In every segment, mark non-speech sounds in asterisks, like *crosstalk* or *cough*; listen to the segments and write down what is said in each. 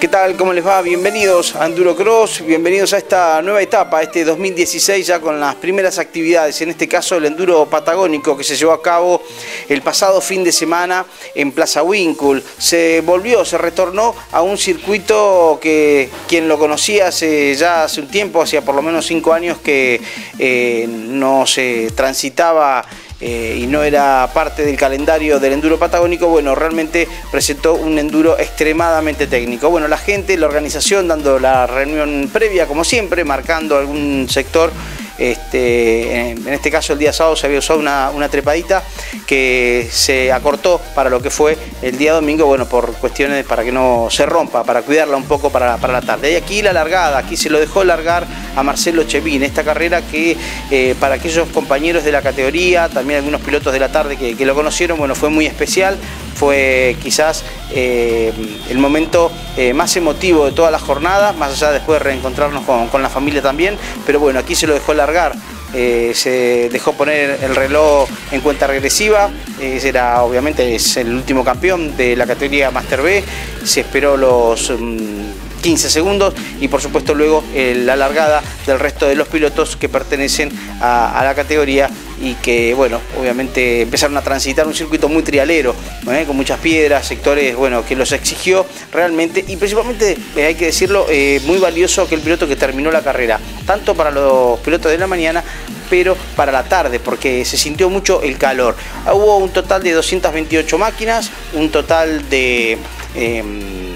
¿Qué tal? ¿Cómo les va? Bienvenidos a Enduro Cross, bienvenidos a esta nueva etapa, este 2016 ya con las primeras actividades, en este caso el Enduro Patagónico que se llevó a cabo el pasado fin de semana en Plaza Winkle. Se volvió, se retornó a un circuito que quien lo conocía hace ya hace un tiempo, hacía por lo menos cinco años que eh, no se transitaba eh, y no era parte del calendario del enduro patagónico, bueno, realmente presentó un enduro extremadamente técnico. Bueno, la gente, la organización dando la reunión previa, como siempre, marcando algún sector este, en este caso el día sábado se había usado una, trepadita que se acortó para lo que fue el día domingo, bueno, por cuestiones para que no se rompa, para cuidarla un poco para, la tarde. Y aquí la largada, aquí se lo dejó largar a Marcelo Chevín, esta carrera que eh, para aquellos compañeros de la categoría, también algunos pilotos de la tarde que, que lo conocieron, bueno, fue muy especial, fue quizás eh, el momento eh, más emotivo de toda la jornada, más allá después de reencontrarnos con, la familia también, pero bueno, aquí se lo dejó largar. Eh, se dejó poner el reloj en cuenta regresiva, era obviamente es el último campeón de la categoría Master B, se esperó los mm, 15 segundos y por supuesto luego eh, la largada del resto de los pilotos que pertenecen a, la categoría y que bueno, obviamente empezaron a transitar un circuito muy trialero, ¿eh? con muchas piedras, sectores bueno, que los exigió realmente y principalmente, eh, hay que decirlo, muy valioso que el piloto que terminó la carrera, tanto para los pilotos de la mañana pero para la tarde, porque se sintió mucho el calor. Hubo un total de 228 máquinas, un total de em,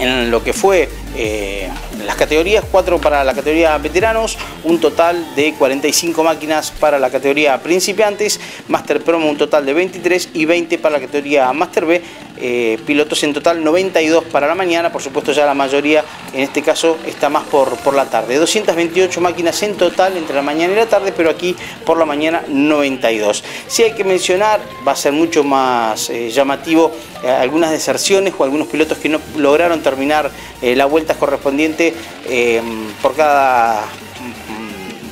en lo que fue eh, las categorías, 4 para la categoría veteranos, un total de 45 máquinas para la categoría principiantes, Master Promo un total de 23 y 20 para la categoría Master B, eh, pilotos en total 92 para la mañana, por supuesto ya la mayoría en este caso está más por, por la tarde, 228 máquinas en total entre la mañana y la tarde, pero aquí por la mañana 92. Si hay que mencionar, va a ser mucho más eh, llamativo algunas deserciones o algunos pilotos que no lograron terminar la vuelta correspondiente eh, por cada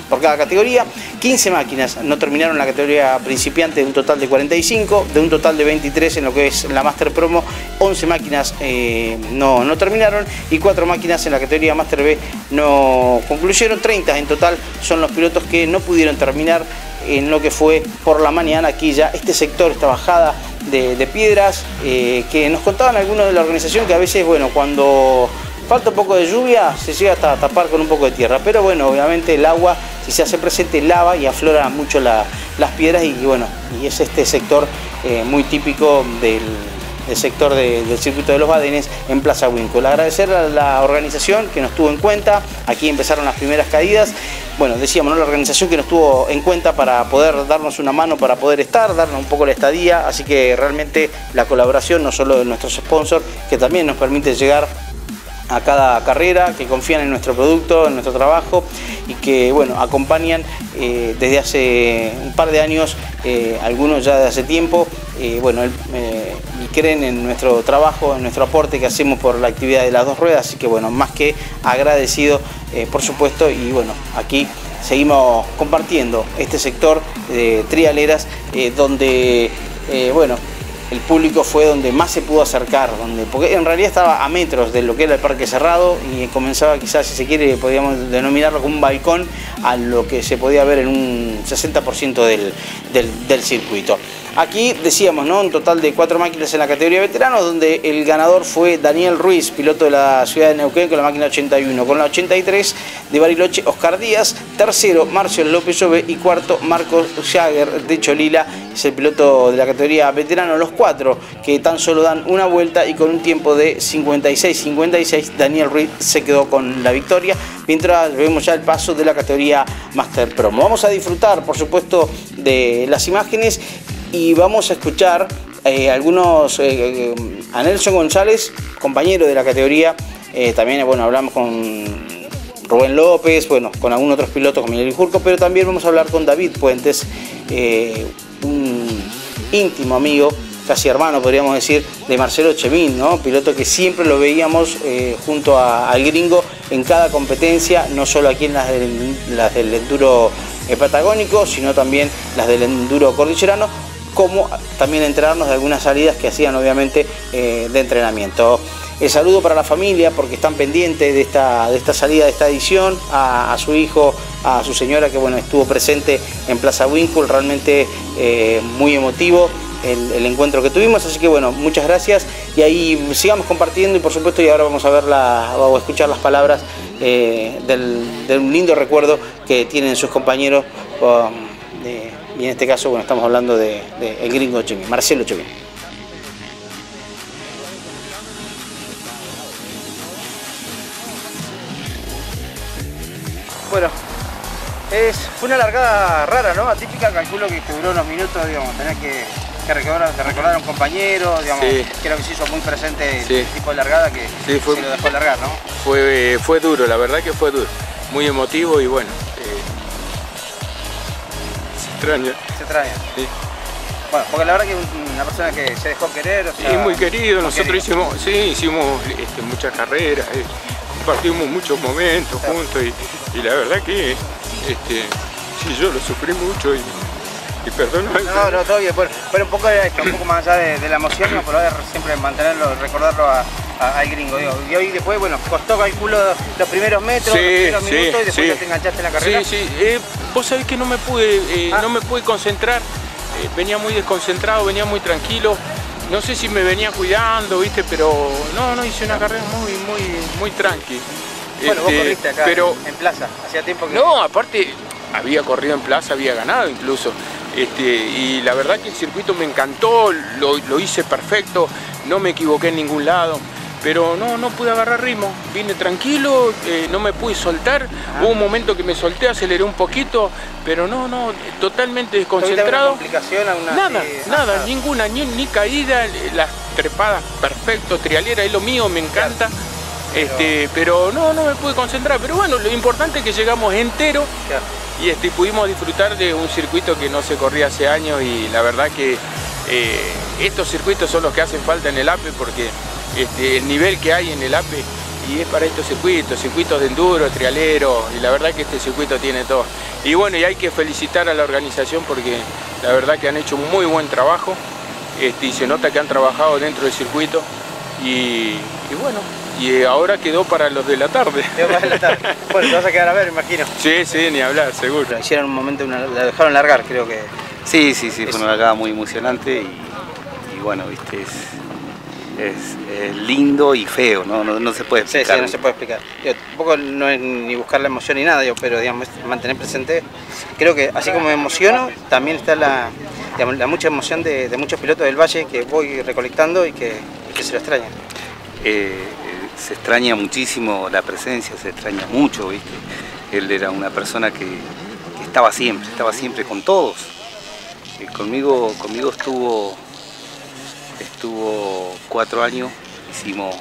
por cada categoría. 15 máquinas no terminaron la categoría principiante de un total de 45, de un total de 23 en lo que es la Master Promo, 11 máquinas eh, no, no terminaron y 4 máquinas en la categoría Master B no concluyeron. 30 en total son los pilotos que no pudieron terminar en lo que fue por la mañana aquí ya este sector, esta bajada de, piedras eh, que nos contaban algunos de la organización que a veces, bueno, cuando falta un poco de lluvia, se llega hasta tapar con un poco de tierra. Pero bueno, obviamente el agua, si se hace presente, lava y aflora mucho las piedras y, bueno, y es este sector eh, muy típico del, sector del circuito de los Badenes en Plaza Winkle. Agradecer a la organización que nos tuvo en cuenta, aquí empezaron las primeras caídas. Bueno, decíamos, la organización que nos tuvo en cuenta para poder darnos una mano, para poder estar, darnos un poco la estadía, así que realmente la colaboración no solo de nuestros sponsors, que también nos permite llegar a cada carrera, que confían en nuestro producto, en nuestro trabajo y que bueno, acompañan eh, desde hace un par de años, eh, algunos ya de hace tiempo, eh, bueno, y creen en nuestro trabajo, en nuestro aporte que hacemos por la actividad de las dos ruedas, así que bueno, más que agradecido por supuesto y bueno, aquí seguimos compartiendo este sector de trialeras donde bueno, el público fue donde más se pudo acercar, donde, porque en realidad estaba a metros de lo que era el parque cerrado y comenzaba quizás, si se quiere, podríamos denominarlo como un balcón a lo que se podía ver en un 60% del, del circuito. Aquí decíamos, ¿no? Un total de cuatro máquinas en la categoría veteranos, donde el ganador fue Daniel Ruiz, piloto de la ciudad de Neuquén con la máquina 81. Con la 83 de Bariloche, Oscar Díaz. Tercero, Marcio López Llove. Y cuarto, Marcos Jagger de Cholila, es el piloto de la categoría veterano. Los cuatro que tan solo dan una vuelta y con un tiempo de 56-56, Daniel Ruiz se quedó con la victoria. Mientras vemos ya el paso de la categoría Master Promo. Vamos a disfrutar, por supuesto, de las imágenes y vamos a escuchar eh, algunos, eh, a Nelson González, compañero de la categoría, eh, también bueno, hablamos con Rubén López, bueno, con algunos otros pilotos, como Miguel Jurco, pero también vamos a hablar con David Puentes, un íntimo amigo, casi hermano podríamos decir, de Marcelo Chemín, ¿no? piloto que siempre lo veíamos junto al gringo en cada competencia, no solo aquí en las del, las del enduro patagónico, sino también las del enduro cordillerano, como también enterarnos de algunas salidas que hacían obviamente eh, de entrenamiento. el saludo para la familia porque están pendientes de esta, de esta salida de esta edición, a, su hijo, a su señora que bueno, estuvo presente en Plaza Winkle, realmente eh, muy emotivo. El, encuentro que tuvimos, así que bueno, muchas gracias y ahí sigamos compartiendo y por supuesto y ahora vamos a ver la, o escuchar las palabras eh, del, un lindo recuerdo que tienen sus compañeros um, y en este caso bueno estamos hablando de, el gringo Chevin, Marcelo Chevin. Bueno, es, fue una largada rara, ¿no? Atípica, calculo que duró unos minutos, digamos, tenés que, que recordar, a un compañero, digamos, creo que se hizo muy presente el tipo de largada que fue, se lo dejó largar, ¿no? Fue, fue duro, la verdad que fue duro, muy emotivo y bueno, extraña. Se extraña. Sí. Bueno, porque la verdad que una persona que se dejó querer, o sea, Sí, muy querido, nosotros hicimos, sí, hicimos este, muchas carreras, eh, compartimos muchos momentos juntos y, la verdad que este, sí, yo lo sufrí mucho y, y perdono. No, no, todo bien, pero, un poco esto, un poco más allá de, la emoción, ¿no? por siempre mantenerlo, recordarlo a, al gringo. Digo. Y hoy después, bueno, costó calculo los primeros metros, los primeros minutos y después ya te enganchaste en la carrera. Sí, sí, eh, vos sabés que no me pude, eh, ah. no me pude concentrar, eh, venía muy desconcentrado, venía muy tranquilo. No sé si me venía cuidando, viste, pero no, no hice una carrera muy, muy, muy tranqui. Bueno, vos este, corriste acá pero, en plaza, hacía tiempo que... No, aparte, había corrido en plaza, había ganado incluso. Este, y la verdad que el circuito me encantó, lo, hice perfecto, no me equivoqué en ningún lado pero no, no pude agarrar ritmo, vine tranquilo, eh, no me pude soltar, ah. hubo un momento que me solté, aceleré un poquito, pero no, no, totalmente desconcentrado. complicación Nada, nada, ninguna, ni, caída, las trepadas perfecto, trialera, es lo mío, me encanta. Este, pero no, no me pude concentrar. Pero bueno, lo importante es que llegamos entero y este, pudimos disfrutar de un circuito que no se corría hace años y la verdad que eh, estos circuitos son los que hacen falta en el APE porque este, el nivel que hay en el APE y es para estos circuitos, circuitos de enduro, trialero, y la verdad que este circuito tiene todo. Y bueno, y hay que felicitar a la organización porque la verdad que han hecho un muy buen trabajo este, y se nota que han trabajado dentro del circuito y bueno, y ahora quedó para los de la tarde. Quedó para la tarde. *laughs* Bueno, te vas a quedar a ver, imagino. Sí, sí, ni hablar, seguro. hicieron un momento, la dejaron largar, creo que. Sí, sí, sí, fue una largada muy emocionante y, bueno, viste, es, lindo y feo, ¿no? No, se puede explicar. Sí, sí, no se puede explicar. Yo, tampoco no es ni buscar la emoción ni nada, yo, pero digamos, mantener presente. Creo que así como me emociono, también está la, la mucha emoción de, muchos pilotos del Valle que voy recolectando y que, se lo extrañan. Eh, se extraña muchísimo la presencia, se extraña mucho, ¿viste? Él era una persona que, estaba siempre, estaba siempre con todos. Eh, conmigo, conmigo estuvo, estuvo cuatro años, hicimos,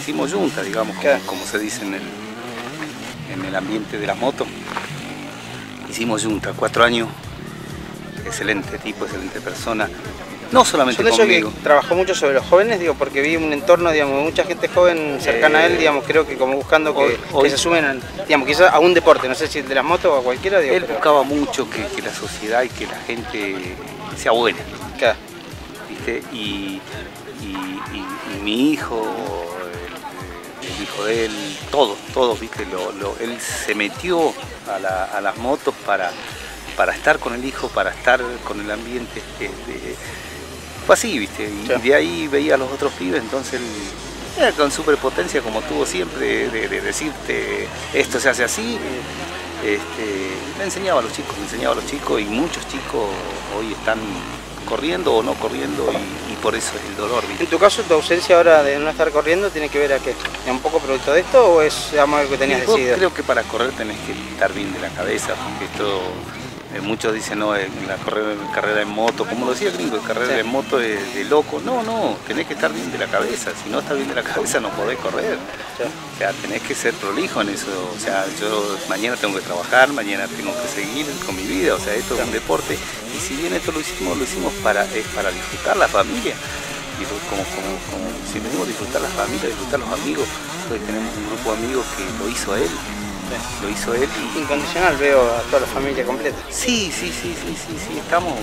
hicimos digamos, como, se dice en el, en el ambiente de las motos. Hicimos juntas, cuatro años, excelente tipo, excelente persona. No solamente conmigo. que trabajó mucho sobre los jóvenes, digo, porque vi un entorno, digamos, mucha gente joven cercana a él, eh, digamos, creo que como buscando que, se sumen, digamos, quizás a un deporte, no sé si de las motos o a cualquiera. Digo, él buscaba mucho que, la sociedad y que la gente sea buena. ¿Viste? Y, mi hijo, el, hijo de él, todos, todos, ¿viste? Lo, él se metió a, las motos para para estar con el hijo, para estar con el ambiente. Este, fue así, ¿viste? Y de ahí veía a los otros pibes, entonces él era con superpotencia como tuvo siempre de, decirte esto se hace así. Este, le enseñaba a los chicos, le enseñaba a los chicos y muchos chicos hoy están corriendo o no corriendo y, por eso el dolor. ¿En tu caso tu ausencia ahora de no estar corriendo tiene que ver a qué? ¿Es un poco producto de esto o es algo que tenías decidido? Creo que para correr tenés que estar bien de la cabeza porque esto eh, muchos dicen, no, en la carrera, en moto, como lo decía el gringo, carrera en moto es de loco. No, no, tenés que estar bien de la cabeza. Si no estás bien de la *laughs* cabeza no podés correr. O sea, tenés que ser prolijo en eso. O sea, yo mañana tengo que trabajar, mañana tengo que seguir con mi vida. O sea, esto es un deporte. Y si bien esto lo hicimos, lo hicimos para, es para disfrutar la familia. Y como, como, como si venimos disfrutar la familia, disfrutar los amigos. Entonces tenemos un grupo de amigos que lo hizo a él Lo hizo él. Incondicional veo a toda la familia completa. Sí, sí, sí, sí, sí, sí, estamos,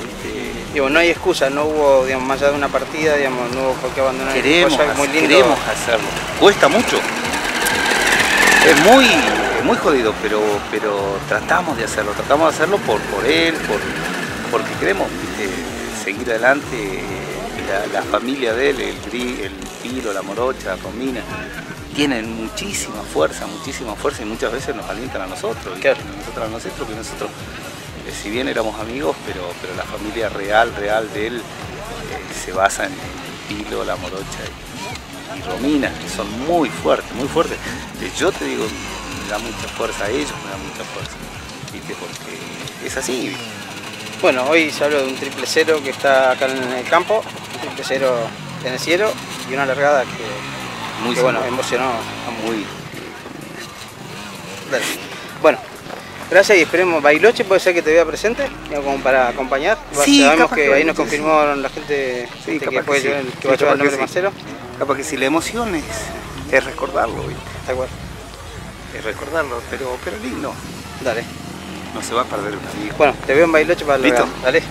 Digo, no hay excusa, no hubo, digamos, más allá de una partida, digamos, no hubo por qué abandonar queremos, el muy lindo. Queremos hacerlo. Cuesta mucho. Es muy, muy jodido, pero, pero tratamos de hacerlo, tratamos de hacerlo por, por él, por, porque queremos seguir adelante la, familia de él, el, el Piro, la Morocha, la Romina, tienen muchísima fuerza, muchísima fuerza y muchas veces nos alientan a nosotros, y nosotros a nosotros, que nosotros, eh, si bien éramos amigos, pero, pero la familia real, real de él eh, se basa en Pilo, la Morocha y, Romina, que son muy fuertes, muy fuertes. Eh, yo te digo, me da mucha fuerza a ellos, me da mucha fuerza, porque es así. Bueno, hoy se habló de un triple cero que está acá en el campo, un triple cero en el cielo y una largada que, muy bueno, emocionó a muy. Bueno, gracias y esperemos. Bailoche puede ser que te vea presente, como para acompañar. Sí, Sabemos que, ahí nos confirmaron la gente, que, puede llevar, que va a llevar el nombre de Marcelo. Capaz que si la emoción es, recordarlo, De acuerdo. Es recordarlo, pero, pero lindo. Dale. No se va a perder un amigo. Bueno, te veo en Bailoche para ¿Listo? Dale,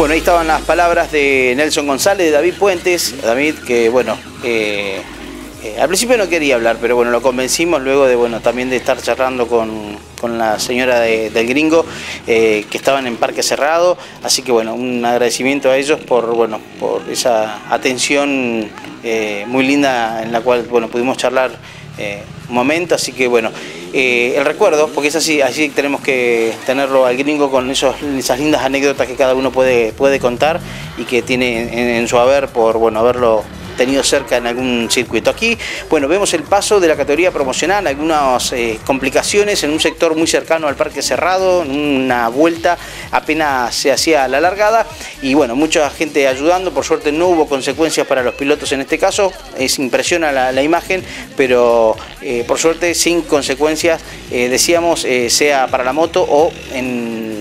Bueno, ahí estaban las palabras de Nelson González, de David Puentes. David, que bueno, eh, eh, al principio no quería hablar, pero bueno, lo convencimos luego de bueno también de estar charlando con, la señora del gringo, eh, que estaban en parque cerrado. Así que bueno, un agradecimiento a ellos por bueno, por esa atención muy linda en la cual bueno pudimos charlar un momento. Así que bueno. Eh, el recuerdo, porque es así, así tenemos que tenerlo al gringo con esos, esas lindas anécdotas que cada uno puede, puede contar y que tiene en, su haber por bueno haberlo tenido cerca en algún circuito. Aquí, bueno, vemos el paso de la categoría promocional, algunas eh, complicaciones en un sector muy cercano al parque cerrado, en una vuelta apenas se hacía la largada y bueno, mucha gente ayudando, por suerte no hubo consecuencias para los pilotos en este caso, es impresiona la, imagen, pero eh, por suerte sin consecuencias, eh, decíamos, sea para la moto o en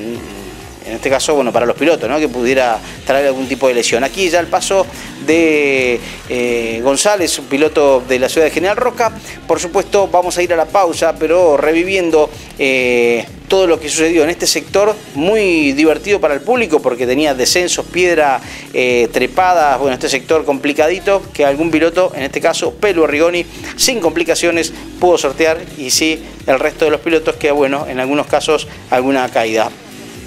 en este caso, bueno, para los pilotos, ¿no? que pudiera traer algún tipo de lesión. Aquí ya el paso de eh, González, un piloto de la ciudad de General Roca. Por supuesto, vamos a ir a la pausa, pero reviviendo eh, todo lo que sucedió en este sector, muy divertido para el público porque tenía descensos, piedra, eh, trepadas, bueno, este sector complicadito que algún piloto, en este caso Pelo Rigoni, sin complicaciones pudo sortear y sí el resto de los pilotos que, bueno, en algunos casos alguna caída.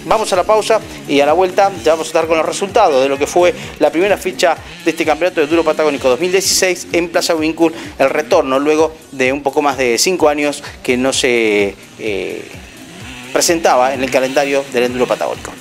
Vamos a la pausa y a la vuelta ya vamos a estar con los resultados de lo que fue la primera ficha de este campeonato de Duro Patagónico 2016 en Plaza Wincul, el retorno luego de un poco más de cinco años que no se eh, presentaba en el calendario del Enduro Patagónico.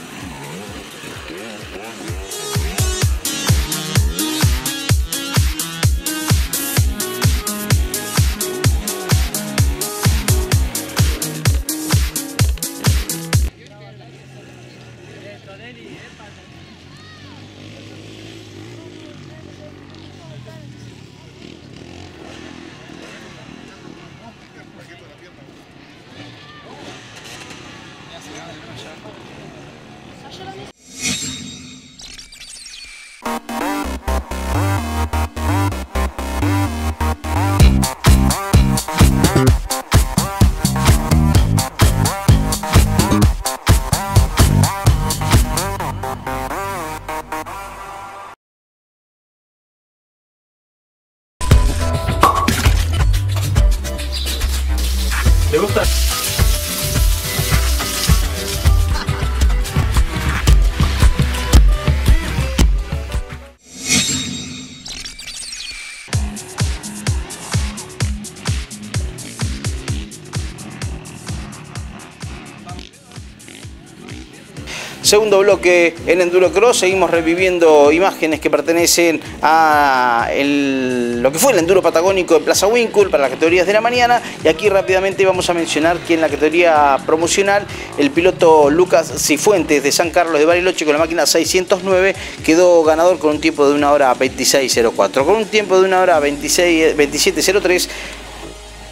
Segundo bloque en Enduro Cross, seguimos reviviendo imágenes que pertenecen a lo que fue el Enduro Patagónico de Plaza Winkle para las categorías de la mañana y aquí rápidamente vamos a mencionar que en la categoría promocional el piloto Lucas Cifuentes de San Carlos de Bariloche con la máquina 609 quedó ganador con un tiempo de una hora 26.04. Con un tiempo de una hora 27.03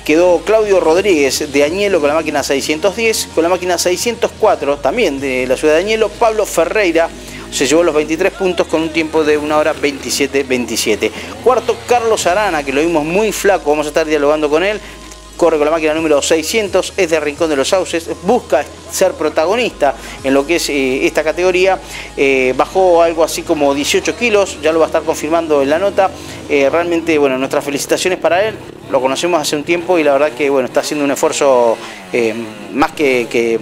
quedó Claudio Rodríguez de Añelo con la máquina 610, con la máquina 604 también de la ciudad de Añelo, Pablo Ferreira se llevó los 23 puntos con un tiempo de una hora 27-27. Cuarto, Carlos Arana, que lo vimos muy flaco, vamos a estar dialogando con él, corre con la máquina número 600, es de Rincón de los Sauces, busca ser protagonista en lo que es eh, esta categoría, eh, bajó algo así como 18 kilos, ya lo va a estar confirmando en la nota, eh, realmente, bueno, nuestras felicitaciones para él, lo conocemos hace un tiempo y la verdad que, bueno, está haciendo un esfuerzo más que,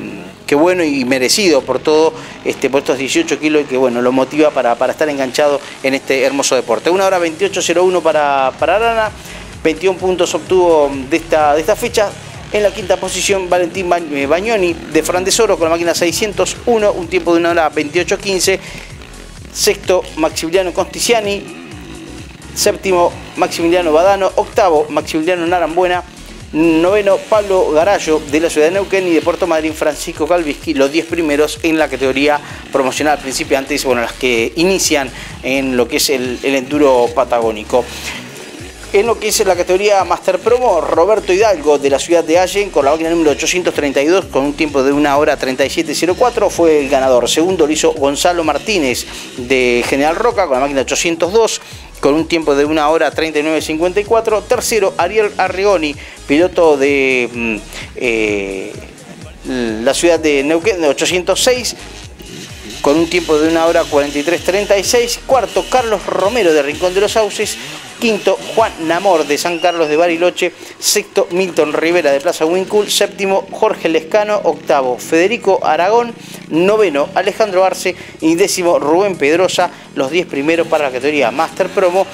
bueno y merecido por todo, este, por estos 18 kilos y que bueno, lo motiva para, estar enganchado en este hermoso deporte. Una hora 28.01 para, para Arana. 21 puntos obtuvo de esta, de esta fecha. En la quinta posición, Valentín eh, Bagnoni de Frandesoro con la máquina 601, un tiempo de una hora 28.15. Sexto, Maximiliano Consticiani. Séptimo, Maximiliano Badano. Octavo, Maximiliano Narambuena. Noveno, Pablo Garallo de la ciudad de Neuquén y de Puerto Madryn, Francisco Calvisqui, los 10 primeros en la categoría promocional, principiantes, bueno, las que inician en lo que es el, el enduro patagónico. En lo que es la categoría Master Promo, Roberto Hidalgo de la ciudad de Allen con la máquina número 832 con un tiempo de una hora 37.04 fue el ganador. Segundo lo hizo Gonzalo Martínez de General Roca con la máquina 802 con un tiempo de una hora 39.54. Tercero Ariel Arrigoni, piloto de mm, eh, la ciudad de Neuquén de 806 con un tiempo de una hora 43.36. Cuarto, Carlos Romero de Rincón de los Sauces. Quinto, Juan Namor de San Carlos de Bariloche. Sexto, Milton Rivera de Plaza Wincul. Séptimo, Jorge Lescano. Octavo, Federico Aragón. Noveno, Alejandro Arce. Y décimo, Rubén Pedrosa. Los diez primeros para la categoría Master Promo.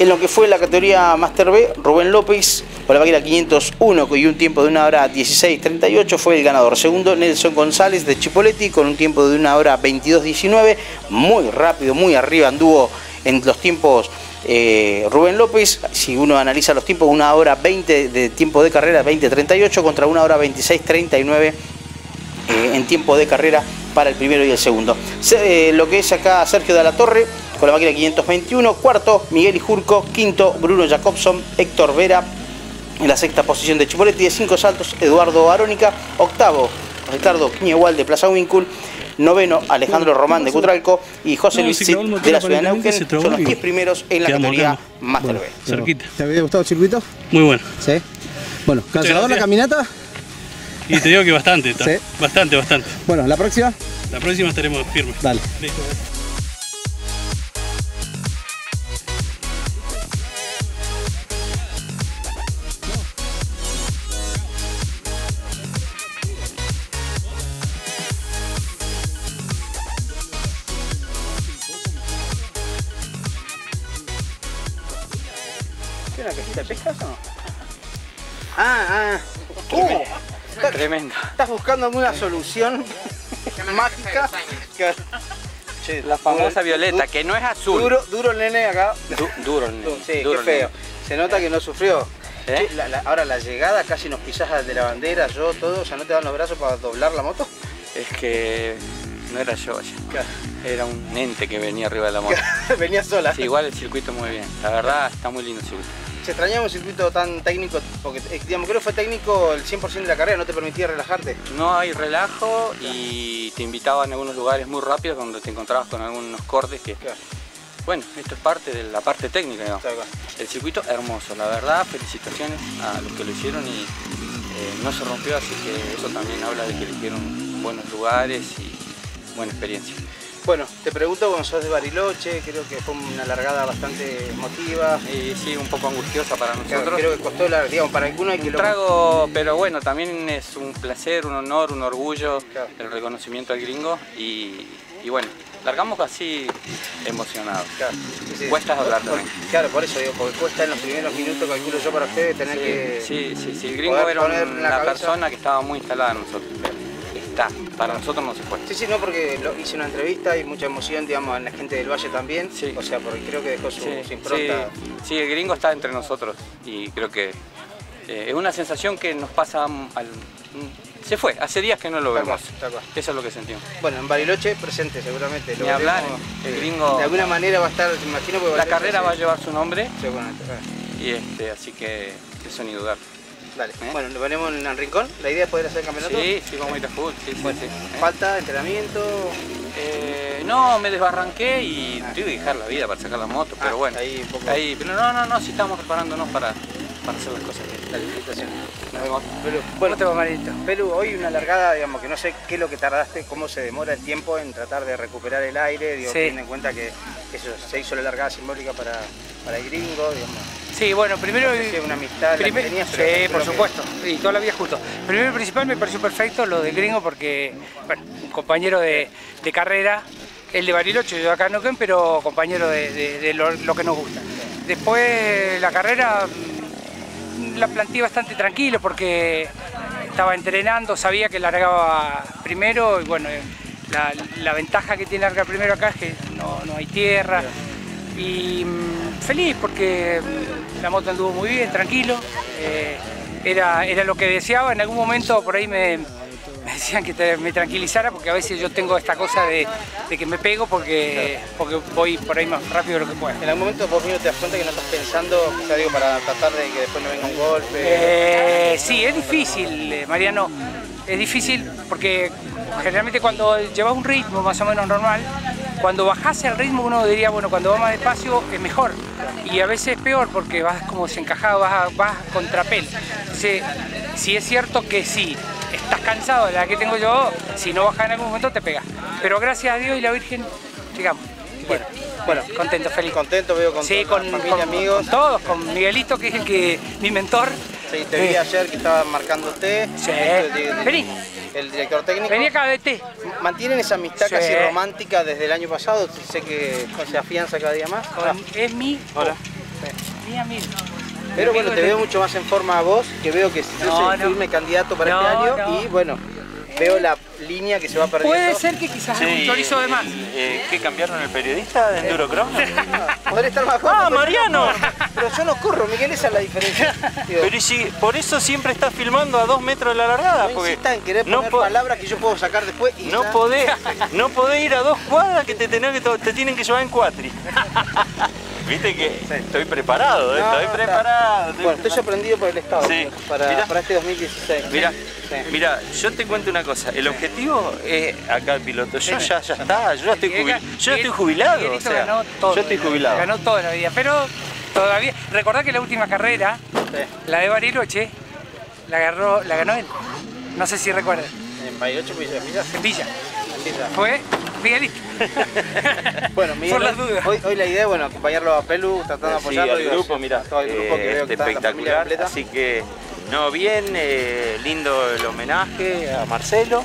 En lo que fue la categoría Master B, Rubén López con la máquina 501 y un tiempo de una hora 16.38 fue el ganador. Segundo, Nelson González de Chipoletti con un tiempo de una hora 22.19. Muy rápido, muy arriba anduvo en los tiempos eh, Rubén López, si uno analiza los tiempos, una hora 20 de tiempo de carrera, 20.38 contra una hora 26.39 eh, en tiempo de carrera para el primero y el segundo. Eh, lo que es acá Sergio de la Torre con la máquina 521, cuarto Miguel Ijurco, quinto Bruno Jacobson, Héctor Vera, en la sexta posición de Chipoletti de cinco saltos, Eduardo Arónica. Octavo, Ricardo Quiñegual de Plaza Wincul. Noveno, Alejandro Román de Cutralco. Y José Luis Cid de la ciudad de Neuquén. Son los 10 primeros en la categoría Master B. Cerquita. ¿Te había gustado el circuito? Muy bueno. Sí. Bueno, ¿cansador la caminata? Y te digo que bastante, *laughs* sí. bastante, bastante. Bueno, ¿la próxima? La próxima estaremos firmes. Dale. ¿Estás buscando alguna solución mágica? la famosa violeta, que no es azul. Duro, duro el nene acá. duro el nene. Sí, qué feo. Se nota que no sufrió. ¿Eh? ahora la llegada casi nos pisas de la bandera, yo, todo, o sea, ¿no te dan los brazos para doblar la moto? Es que no era yo ya. Era un ente que venía arriba de la moto. *laughs* venía sola. Sí, igual el circuito muy bien. La verdad está muy lindo el circuito se extrañaba un circuito tan técnico, porque eh, digamos, creo que fue técnico el 100% de la carrera, no te permitía relajarte. No hay relajo y te invitaban a algunos lugares muy rápidos donde te encontrabas con algunos cortes que... Bueno, esto es parte de la parte técnica, El circuito hermoso, la verdad, felicitaciones a los que lo hicieron y eh, no se rompió, así que eso también habla de que eligieron buenos lugares y buena experiencia. Bueno, te pregunto, cuando sos de Bariloche, creo que fue una largada bastante emotiva. Y sí, un poco angustiosa para nosotros. Creo que costó, la, digamos, para algunos hay que un trago, pero bueno, también es un placer, un honor, un orgullo, el reconocimiento al gringo y, bueno, largamos así emocionados. Claro, Cuesta hablar también. Claro, por eso digo, porque cuesta en los primeros minutos, calculo yo para ustedes, tener que... Sí, sí, sí, el gringo era una persona que estaba muy instalada en nosotros para nosotros no se fue. Sí, sí, no, porque hice una entrevista y mucha emoción, digamos, en la gente del Valle también, sí. o sea, porque creo que dejó su, impronta. Sí. el gringo está entre nosotros y creo que eh, es una sensación que nos pasa al... Se fue, hace días que no lo vemos. Eso es lo que sentimos. Bueno, en Bariloche presente seguramente. Ni hablar, el gringo... De alguna manera va a estar, imagino La carrera va a llevar su nombre. Seguramente. Y este, así que eso ni dudar. Dale. ¿Eh? Bueno, lo ponemos en el rincón. La idea es poder hacer el campeonato. Sí, sí, vamos a ir a fútbol, sí, Bueno, sí. ¿Eh? Falta entrenamiento. Eh, no, me desbarranqué y tuve que dejar la vida para sacar la moto, Ah, pero bueno. ahí un poco- Ahí, pero no, no, no, sí estamos preparándonos para, para hacer las cosas bien. Dale, felicitaciones. Nos vemos. Pelu, bueno, te va, Marito? Pelu, hoy una largada, digamos, que no sé qué es lo que tardaste, cómo se demora el tiempo en tratar de recuperar el aire, digo, Sí. teniendo en cuenta que eso se hizo la largada simbólica para, para el gringo, digamos. Sí, bueno, primero... No sé si es una amistad la que primer- tenías, sí, pero- por que- supuesto, y toda la vida juntos. Primero y principal me pareció perfecto lo del gringo porque, bueno, un compañero de, de carrera, el de Bariloche, yo acá en Neuquén, pero compañero de, de- de lo, lo que nos gusta. Después la carrera la planteé bastante tranquilo porque estaba entrenando, sabía que largaba primero y bueno, eh, la, la ventaja que tiene largar primero acá es que no, no hay tierra. Y mm, feliz porque mm, la moto anduvo muy bien, tranquilo. eh, era, era lo que deseaba. En algún momento por ahí me, me decían que te- me tranquilizara porque a veces yo tengo esta cosa de, de que me pego porque, porque voy por ahí más rápido de lo que puedo. En algún momento vos mismo te das cuenta que no estás pensando, quizá digo, para tratar de que después no venga un golpe. Eh, sí, es difícil, eh, Mariano. Es difícil porque generalmente cuando llevas un ritmo más o menos normal, cuando bajás el ritmo uno diría, bueno, cuando va más despacio es mejor. Y a veces es peor porque vas como desencajado, vas, vas a contrapel. Entonces, sí es cierto que sí, estás cansado de la que tengo yo, si no bajas en algún momento te pegas. Pero gracias a Dios y la Virgen, digamos. Bueno, Bueno, contento, feliz. contento veo con Sí, con, familia, con- amigos. con todos, con Miguelito, que es el que mi mentor. Sí, te vi Eh, ayer que estaba marcándote. Sí. el, el- Vení. el director técnico. Vení acá, vete. ¿Mantienen esa amistad Sí. casi romántica desde el año pasado? Sé que se afianza cada día más. Con- es mi, Hola. mi amigo. Pero bueno, te veo mucho más en forma a vos, que veo que sos No, el no. firme candidato para No, este año no. y bueno, veo la línea que se va perdiendo. Puede ser que quizás un chorizo de más. Eh, ¿Qué cambiaron el periodista de Endurocross? Podría estar más. ¡Ah, Mariano! Pero yo no corro, Miguel, esa es la diferencia. Digo, Pero y si por eso siempre estás filmando a dos metros de la largada, no porque insistan en querer no, poner po- palabras que yo puedo sacar después y no ya- podés, *laughs* no podés ir a dos cuadras que te, tenés que te tienen que llevar en cuatri. *laughs* Viste que estoy preparado, ¿eh? No, estoy no, preparado. Bueno, estoy sorprendido por el Estado Sí. para, Mirá. para este 2016. Mira, Sí. mira, yo te cuento una cosa. El objetivo es acá el piloto. Yo ya, ya está, yo ya estoy, Miguel- jubil- yo ya estoy jubilado. O sea, ganó todo yo estoy jubilado. Ganó todo en la vida, pero todavía. Recordá que la última carrera, la de Bariloche, la, agarró, la ganó él. No sé si recuerdan. En Bariloche, Villa. En Villa. En Villa. Fue Miguelito. *laughs* Bueno, Miguel, Por las dudas. Hoy, hoy la idea es bueno, acompañarlo a Pelu, tratando de Sí, apoyarlo. al grupo, mira, todo el grupo que eh, veo que espectacular. Así que, no, bien, eh, lindo el homenaje a Marcelo.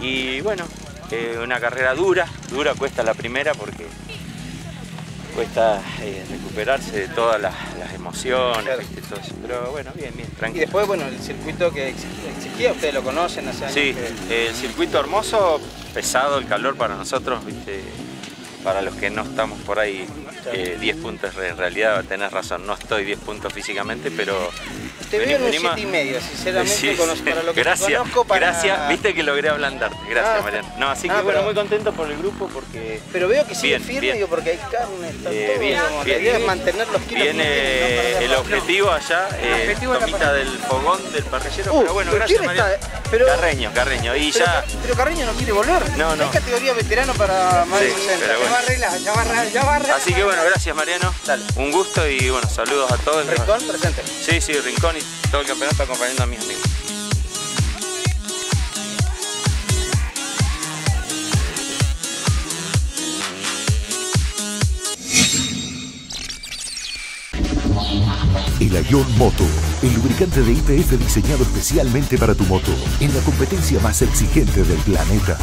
Y bueno, eh, una carrera dura, dura cuesta la primera porque cuesta eh, recuperarse de todas las, las emociones, Claro. ¿viste? Todo eso. pero bueno, bien, bien, Y tranquilo. después, bueno, el circuito que ex- existía, ustedes lo conocen hace años. Sí, que- el circuito hermoso, pesado el calor para nosotros, ¿viste? para los que no estamos por ahí eh, 10 puntos, en realidad tenés razón, no estoy 10 puntos físicamente, pero... Te veo en un venimos- 7 y medio, sinceramente, Sí, sí. para lo que te gracias, conozco. Para... gracias, viste que logré ablandarte, gracias Ah, Mariano. No, así que ah, bueno, pero- muy contento por el grupo porque Pero veo que sigue Bien, firme, bien. digo, porque hay carne, está Eh, todo. bien, digamos, bien. La idea es mantener los kilos que viene no el objetivo allá, eh, objetivo tomita del fogón del parrillero, Uh, pero bueno, gracias ¿quién Mariano. está? Pero- Carreño, Carreño, y Pero, ya... pero Carreño no quiere volver. No, no. Hay categoría veterano para más de Sí, 60. pero Ya bueno. va a arreglar, ya va a arreglar, ya va a arreglar. Así que bueno, gracias Mariano. Dale. Un gusto y bueno, saludos a todos. Rincón, presente. Sí, sí, Rincón y todo el campeonato acompañando a mis amigos. El Ion Moto, el lubricante de IPF diseñado especialmente para tu moto, en la competencia más exigente del planeta.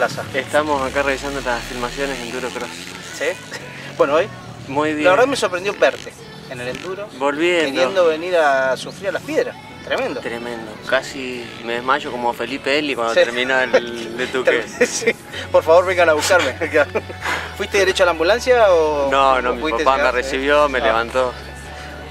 Plaza? Estamos acá revisando las filmaciones en Enduro Cross. ¿Sí? Bueno, hoy Muy bien. la verdad me sorprendió verte en el enduro, Volviendo. queriendo venir a sufrir a las piedras. Tremendo. Tremendo. Casi me desmayo como Felipe Eli cuando Sí. termina el de *laughs* Tuque. Sí. Por favor, vengan a buscarme. *laughs* ¿Fuiste derecho a la ambulancia o.? No, no, mi papá me recibió, me Ah, levantó.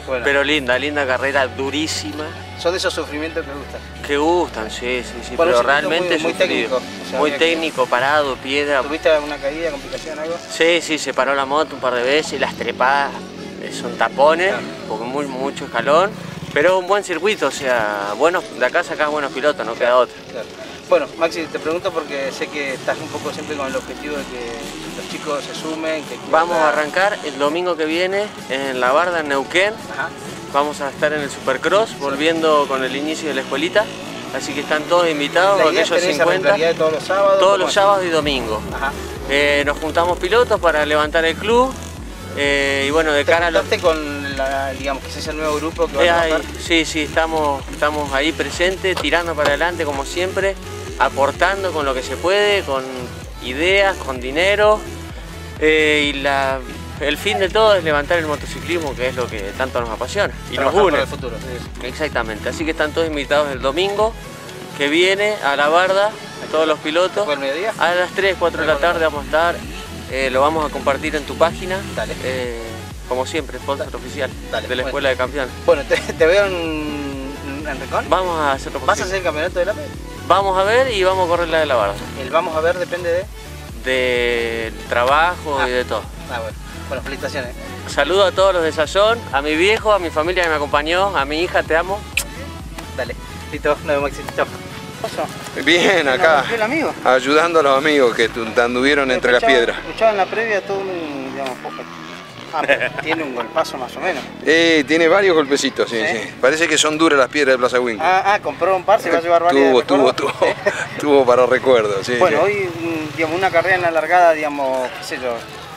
bueno. Pero linda, linda carrera, durísima. Son de esos sufrimientos que gustan. Que gustan, sí, sí, sí. Bueno, pero realmente muy- muy técnico, o sea, muy que- técnico, parado, piedra. ¿Tuviste alguna caída, complicación, algo? Sí, sí, se paró la moto un par de veces, las trepadas eh, son tapones, porque muy, mucho escalón, pero un buen circuito, o sea, buenos, de acá sacás buenos pilotos, no queda otra. Claro. Bueno, Maxi, te pregunto porque sé que estás un poco siempre con el objetivo de que los chicos se sumen, que Vamos a arrancar el domingo que viene en La Barda, en Neuquén. Ajá. Vamos a estar en el Supercross, volviendo con el inicio de la escuelita. Así que están todos invitados, aquellos tener esa 50, regularidad de todos los sábados. todos ¿cómo los es? sábados y domingos. Eh, nos juntamos pilotos para levantar el club. eh, y bueno, de ¿Te cara a los con, la, digamos, que ese es el nuevo grupo que Eh, a sí, sí, estamos, estamos ahí presentes, tirando para adelante como siempre, aportando con lo que se puede, con ideas, con dinero. y la- el fin de todo es levantar el motociclismo, que es lo que tanto nos apasiona y nos Trabajar une. el futuro. sí. Exactamente, así que están todos invitados el domingo que viene a la barda, todos los pilotos. ¿Fue el mediodía? A las 3, 4 de la tarde vamos a estar, eh, lo vamos a compartir en tu página. Dale. eh, como siempre, sponsor oficial Dale, de la bueno. Escuela de Campeones. Bueno, te, te veo en, en Rincón. Vamos a hacerlo ¿Vas a hacer el campeonato de la? Vamos a ver y vamos a correr la de la barda. El vamos a ver depende de. Del trabajo Ah. y de todo. Ah, bueno. Bueno, felicitaciones. Saludo a todos los de Sazón, a mi viejo, a mi familia que me acompañó, a mi hija, te amo. Dale. Listo, nos vemos, Maxi. Chao. Bien, acá, ¿El amigo? ayudando a los amigos que anduvieron entre las piedras. Escuchaba en la previa todo un, digamos, poco. Ah, pero *laughs* tiene un golpazo más o menos. Eh, tiene varios golpecitos, sí, ¿Sí? sí. Parece que son duras las piedras de Plaza Winco. Ah, ah, compró un par, se va a llevar varias. tuvo, tuvo, recuerdo. tuvo, *laughs* tuvo para recuerdo, sí. Bueno, sí. hoy, digamos, una carrera en la largada, digamos, qué sé yo,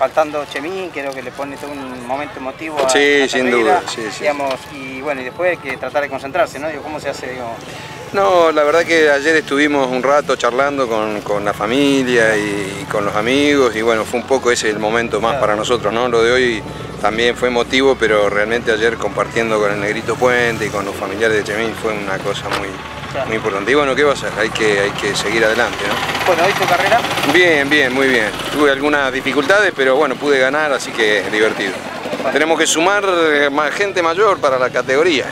faltando Chemín, creo que le pone todo un momento emotivo a Sí, la sin carrera, duda, sí, sí. digamos, y bueno, y después hay que tratar de concentrarse, ¿no? Digo, ¿cómo se hace, digamos? No, la verdad que ayer estuvimos un rato charlando con, con la familia y, y con los amigos y bueno, fue un poco ese el momento más Claro. para nosotros, ¿no? Lo de hoy también fue emotivo, pero realmente ayer compartiendo con el Negrito Puente y con los familiares de Chemín fue una cosa muy, Claro. muy importante. Y bueno, ¿qué va a hacer? Hay que, hay que seguir adelante, ¿no? Bueno, hoy tu carrera, Bien, bien, muy bien. Tuve algunas dificultades, pero bueno, pude ganar, así que divertido. Tenemos que sumar eh, más gente mayor para la categoría.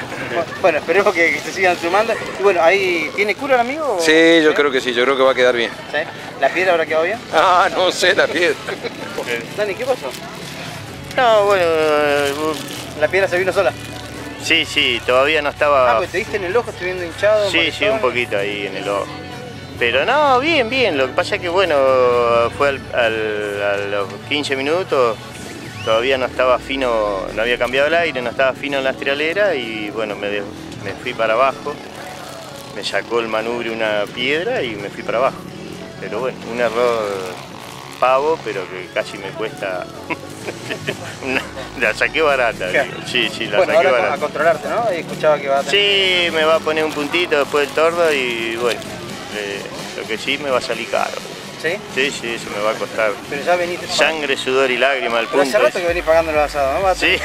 bueno, esperemos que, que se sigan sumando. Y bueno, ahí, ¿tiene cura el amigo? o- Sí, yo creo que sí, yo creo que va a quedar bien. ¿Sí? ¿La piedra habrá quedado bien? Ah, no sé, la piedra. *laughs* Dani, ¿qué pasó? No, bueno, eh, ¿La piedra se vino sola? Sí, sí, todavía no Ah, estaba... pues te diste en el ojo, estoy viendo hinchado. sí, sí, un poquito ahí en el ojo. Pero no, bien, bien. Lo que pasa es que, bueno, fue al- al- a los 15 minutos, todavía no estaba fino, no había cambiado el aire, no estaba fino en la estrialera y, bueno, me, de- me fui para abajo. Me sacó el manubrio una piedra y me fui para abajo. Pero bueno, un error pavo, pero que casi me cuesta... *laughs* *laughs* la saqué barata, Claro. sí, sí, la Bueno, saqué ahora barata. a controlarte, ¿no? Escuchaba que va a tener... Sí, me va a poner un puntito después del tordo y bueno, eh, lo que sí me va a salir caro. ¿Sí? Sí, sí, eso me va a costar Pero ya veniste... sangre, sudor y lágrima al Pero hace punto. rato que venís pagando los asados, ¿no? A Sí,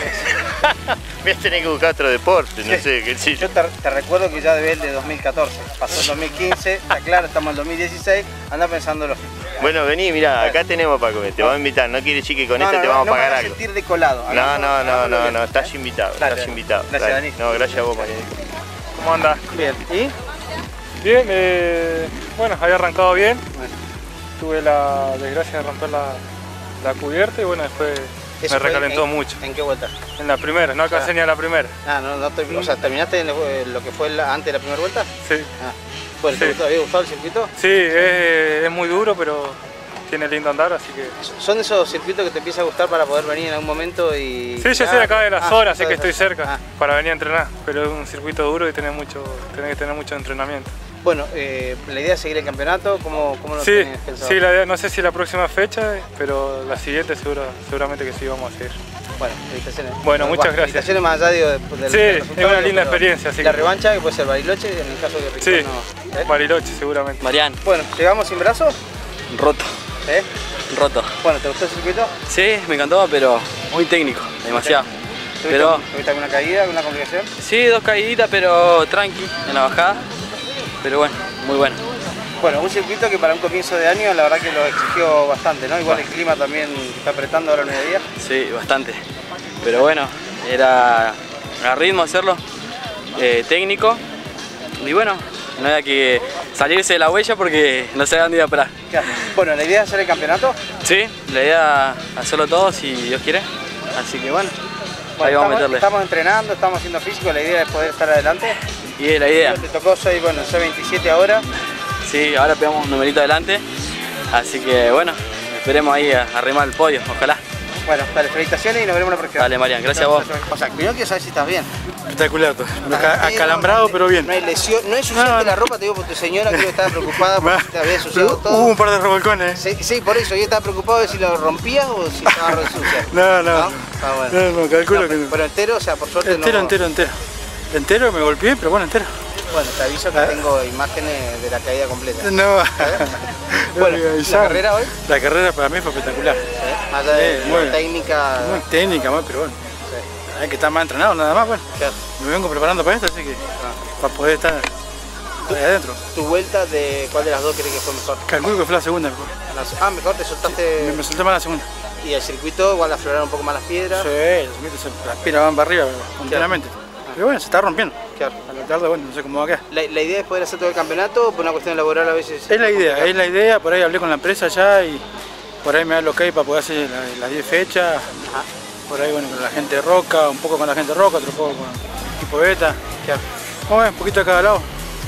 voy a tener que buscar otro deporte, no Sí. sé, qué sí. Yo te, te recuerdo que ya debes el de 2014. Pasó el 2015, está claro, estamos en 2016. Anda pensándolo. Bueno, vení, mirá, acá tenemos para comer, te vamos a invitar, no quiere decir que con No, este no, te vamos no a pagar algo. sentir de colado. No, no, no, no, no, estás invitado, estás invitado. Gracias. Dani. No, gracias a vos, María. ¿Cómo andás? Bien, ¿y? Bien, eh, bueno, había arrancado bien. Tuve la desgracia de romper la, la cubierta y bueno, después me recalentó en- mucho. ¿En qué vuelta? En la primera, no alcancé Ah. ni a la primera. Ah, no, no estoy- o sea, ¿terminaste en lo, en lo que fue la- antes de la primera vuelta? Sí, Ah. Bueno, ¿te Sí. había gustado el circuito? sí es, es muy duro, pero tiene lindo andar, así que... ¿Son esos circuitos que te empieza a gustar para poder venir en algún momento y...? Sí, yo soy de acá de las Ah, horas, así que estoy cerca Ah. para venir a entrenar, pero es un circuito duro y tenés, mucho, tenés que tener mucho entrenamiento. Bueno, eh, la idea es seguir el campeonato, ¿cómo, cómo lo Sí, tenés pensado? sí, la idea- no sé si la próxima fecha, pero la siguiente seguro, seguramente que sí vamos a seguir. Bueno, felicitaciones. Bueno, muchas gracias. Felicitaciones más allá de, de Sí, del es una linda experiencia, así La que- revancha que puede ser Bariloche en el caso de Sí, Ricardo no. ¿eh? Bariloche seguramente. Marian, Bueno, llegamos sin brazos. roto, ¿eh? roto. Bueno, ¿te gustó el circuito? Sí, me encantó, pero muy técnico, demasiado. ¿Tuviste, Pero ¿Tuviste alguna caída, alguna complicación? sí, dos caíditas, pero tranqui en la bajada. Pero bueno, muy bueno. Bueno, un circuito que para un comienzo de año la verdad que lo exigió bastante, ¿no? Igual el clima también está apretando ahora al mediodía. Sí, bastante. Pero bueno, era a ritmo hacerlo, eh, técnico. Y bueno, no había que salirse de la huella porque no sabía dónde iba a parar. Claro. Bueno, la idea es hacer el campeonato. Sí, la idea es hacerlo todo si Dios quiere. Así que bueno, Bueno, ahí vamos a meterle. estamos entrenando, estamos haciendo físico, la idea es poder estar adelante. Y es la idea. Te tocó 6, bueno, C27 ahora. Sí, ahora pegamos un numerito adelante. Así que bueno, esperemos ahí a arrimar el podio, ojalá. Bueno, dale, felicitaciones y nos veremos la próxima. Dale, Marian, gracias a vos. O sea, primero quiero saber si estás bien. Espectacular Acalambrado, pero bien. No hay lesión, no es suficiente la ropa, te digo, porque tu señora creo que estaba preocupada porque *laughs* te había sucedido todo. Hubo un par de revolcones. Sí, sí, por eso, yo estaba preocupado de si lo rompías o si estaba re sucia. *laughs* No, no. Ah, bueno. No, no, calculo No, que no. Pero entero, o sea, por suerte Entero, no. entero, entero. Entero me golpeé, pero bueno, entero. Bueno, te aviso que Ah. tengo imágenes de la caída completa. No. *laughs* Bueno, Ya, ¿la carrera hoy? La carrera para mí fue espectacular. Más allá de Sí, la muy- técnica. Muy técnica, más, pero bueno. Hay que estar más entrenado, nada más, bueno. Claro. Me vengo preparando para esto, así que para poder estar ahí adentro. ¿Tu vuelta de cuál de las dos crees que fue mejor? Calculo que fue la segunda mejor. Ah, mejor te soltaste. Me, me solté más la segunda. Y el circuito igual afloraron un poco más las piedras. Sí, los mitos se- las pilas van para arriba continuamente. Pero bueno, se está rompiendo. Claro. A la tarde, bueno, no sé cómo va a quedar. La, la idea es poder hacer todo el campeonato, por una cuestión laboral a veces. Es la idea, es la idea. Por ahí hablé con la empresa ya y por ahí me da el ok para poder hacer la- las 10 fechas. Por ahí, bueno, con la gente de Roca, un poco con la gente de Roca, otro poco con el equipo Beta. Claro. Bueno, un poquito de cada lado.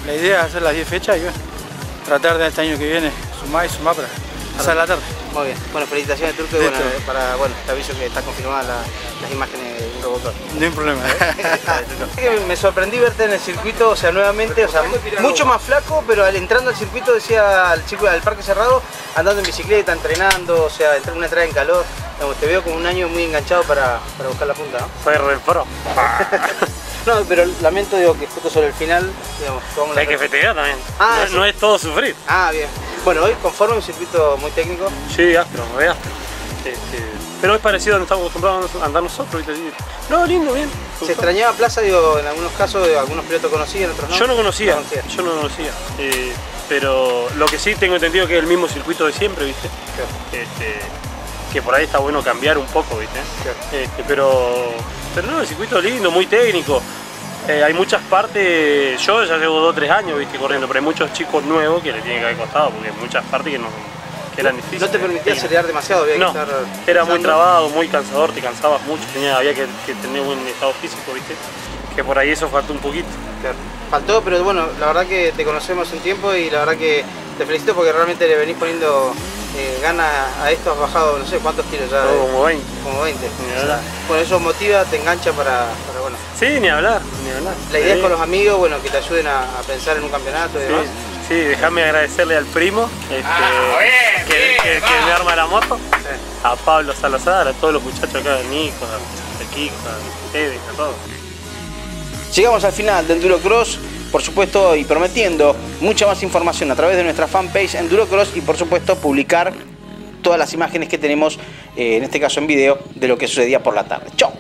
La idea es hacer las 10 fechas y bueno, tratar de este año que viene sumar y sumar para pasar la tarde. Muy bien. Bueno, felicitaciones, Turco. Y bueno, para, bueno, te aviso que está confirmada la- las imágenes No hay problema. *laughs* Que me sorprendí verte en el circuito, o sea, nuevamente, o sea, mucho más flaco, pero al entrando al circuito decía al chico al parque cerrado, andando en bicicleta, entrenando, o sea, entré una entrada en calor. Digamos, te veo como un año muy enganchado para, para buscar la punta, ¿no? Fue re pro. *laughs* No, pero lamento digo que justo sobre el final, digamos, tomamos la Hay que festejar también. Ah, no, sí. no es todo sufrir. Ah, bien. Bueno, hoy conforme un circuito muy técnico. Sí, áspero, re áspero. Este, pero es parecido a donde estamos acostumbrados a andar nosotros. ¿viste? Y- No, lindo, bien. Se extrañaba Plaza, digo, en algunos casos, digo, algunos pilotos conocían, otros no. Yo no conocía, No yo no conocía. Eh, pero lo que sí tengo entendido que es el mismo circuito de siempre, ¿viste? Este, que por ahí está bueno cambiar un poco, ¿viste? Este, pero, pero no, el circuito es lindo, muy técnico. Eh, hay muchas partes, yo ya llevo 2 o 3 años ¿viste? corriendo, pero hay muchos chicos nuevos que le tienen que haber costado, porque hay muchas partes que, no, eran difíciles. No te permitía acelerar demasiado, había No, que estar. era muy trabado, muy cansador, te cansabas mucho, tenía, había que, que tener buen estado físico, ¿viste? Que por ahí eso faltó un poquito. Claro. Faltó, pero bueno, la verdad que te conocemos un tiempo y la verdad que te felicito porque realmente le venís poniendo eh, ganas a esto, has bajado no sé cuántos kilos ya. No, como 20. Como 20. Ni O sea, hablar. bueno, eso motiva, te engancha para, para, bueno. Sí, ni hablar, ni hablar. La idea Sí. es con los amigos, bueno, que te ayuden a, a pensar en un campeonato y demás. sí, déjame agradecerle al primo este, que, que- que me arma la moto, a Pablo Salazar, a todos los muchachos acá, a Nico, a Kiko, a ustedes, a todos. Llegamos al final de Enduro Cross, por supuesto, y prometiendo mucha más información a través de nuestra fanpage Enduro Cross y por supuesto publicar todas las imágenes que tenemos, eh, en este caso en video, de lo que sucedía por la tarde. ¡Chao!